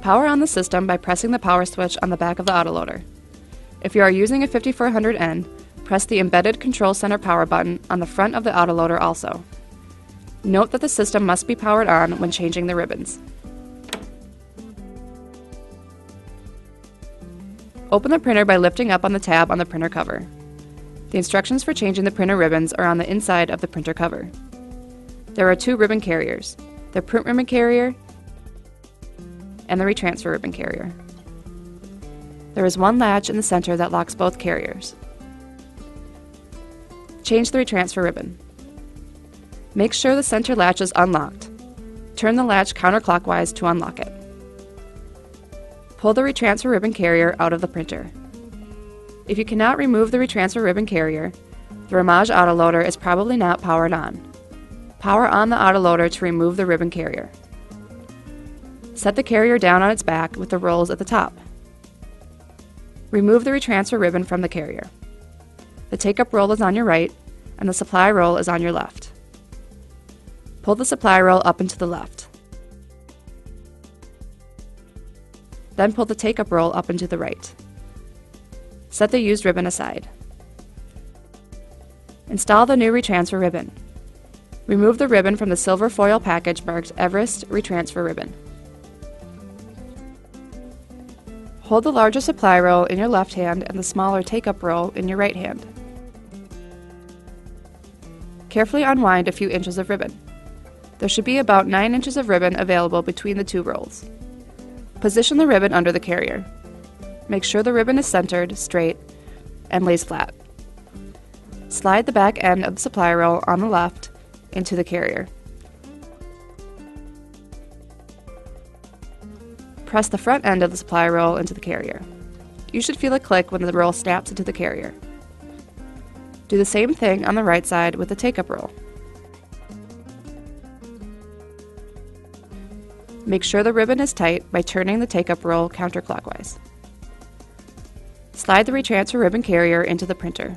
Power on the system by pressing the power switch on the back of the autoloader. If you are using a 5400N, press the embedded control center power button on the front of the autoloader also. Note that the system must be powered on when changing the ribbons. Open the printer by lifting up on the tab on the printer cover. The instructions for changing the printer ribbons are on the inside of the printer cover. There are two ribbon carriers, the print ribbon carrier and the retransfer ribbon carrier. There is one latch in the center that locks both carriers. Change the retransfer ribbon. Make sure the center latch is unlocked. Turn the latch counterclockwise to unlock it. Pull the retransfer ribbon carrier out of the printer. If you cannot remove the retransfer ribbon carrier, the Rimage autoloader is probably not powered on. Power on the autoloader to remove the ribbon carrier. Set the carrier down on its back with the rolls at the top. Remove the retransfer ribbon from the carrier. The take-up roll is on your right, and the supply roll is on your left. Pull the supply roll up and to the left. Then pull the take-up roll up and to the right. Set the used ribbon aside. Install the new retransfer ribbon. Remove the ribbon from the silver foil package marked Everest Retransfer Ribbon. Hold the larger supply roll in your left hand and the smaller take-up roll in your right hand. Carefully unwind a few inches of ribbon. There should be about 9 inches of ribbon available between the two rolls. Position the ribbon under the carrier. Make sure the ribbon is centered, straight, and lays flat. Slide the back end of the supply roll on the left into the carrier. Press the front end of the supply roll into the carrier. You should feel a click when the roll snaps into the carrier. Do the same thing on the right side with the take-up roll. Make sure the ribbon is tight by turning the take-up roll counterclockwise. Slide the retransfer ribbon carrier into the printer.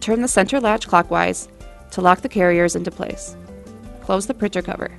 Turn the center latch clockwise to lock the carriers into place. Close the printer cover.